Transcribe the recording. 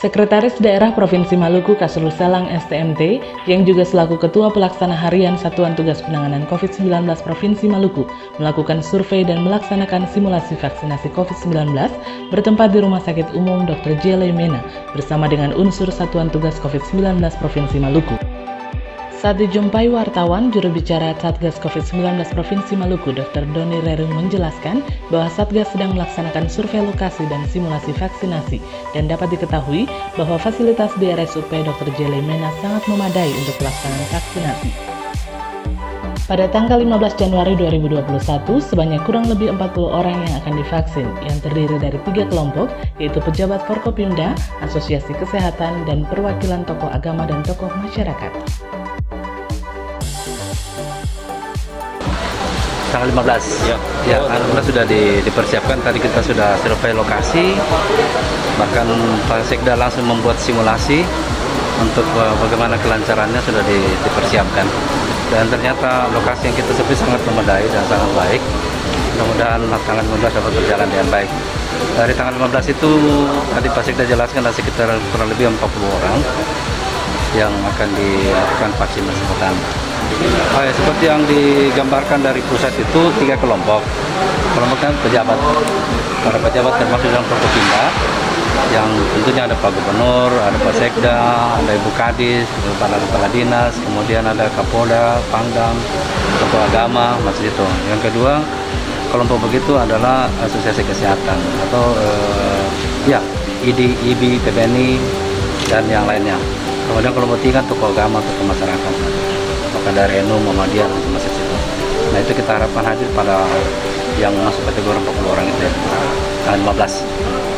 Sekretaris Daerah Provinsi Maluku Kasulu Selang STMT yang juga selaku Ketua Pelaksana Harian Satuan Tugas Penanganan COVID-19 Provinsi Maluku melakukan survei dan melaksanakan simulasi vaksinasi COVID-19 bertempat di Rumah Sakit Umum Dr. J. Mena bersama dengan unsur Satuan Tugas COVID-19 Provinsi Maluku. Saat dijumpai wartawan, juru bicara Satgas COVID-19 Provinsi Maluku, Dr. Doni Rerung menjelaskan bahwa Satgas sedang melaksanakan survei lokasi dan simulasi vaksinasi dan dapat diketahui bahwa fasilitas di RSUP Dr. Jelemena sangat memadai untuk pelaksanaan vaksinasi. Pada tanggal 15 Januari 2021, sebanyak kurang lebih 40 orang yang akan divaksin, yang terdiri dari tiga kelompok, yaitu pejabat Forkopimda, Asosiasi Kesehatan, dan perwakilan tokoh agama dan tokoh masyarakat. Tanggal 15 ya, ya. alhamdulillah sudah di, dipersiapkan. Tadi kita sudah survei lokasi. Bahkan Pak Sekda langsung membuat simulasi untuk uh, bagaimana kelancarannya sudah di, dipersiapkan. Dan ternyata lokasi yang kita survei sangat memadai dan sangat baik. Mudah-mudahan tanggal 15 dapat berjalan dengan baik. Dari tanggal 15 itu tadi Pak Sekda jelaskan ada sekitar kurang lebih 40 orang yang akan dilakukan vaksinasi pertama Oh ya, seperti yang digambarkan dari pusat itu tiga kelompok. Kelompoknya pejabat. Para pejabat termasuk dalam Forkopimda yang tentunya ada Pak Gubernur, ada Pak Sekda, ada Ibu Kadis, kepala kepala dinas, kemudian ada Kapolda, Pangdam, tokoh agama, masih itu. Yang kedua kelompok begitu adalah asosiasi kesehatan atau eh, ya ID, IBI, PBNI dan yang lainnya. Kemudian kelompok tiga tokoh agama, tokoh masyarakat apakah dari NU, Muhammadiyah, atau masjid itu. Nah itu kita harapkan hadir pada yang masuk kategori 40 orang itu ya, tanggal 15.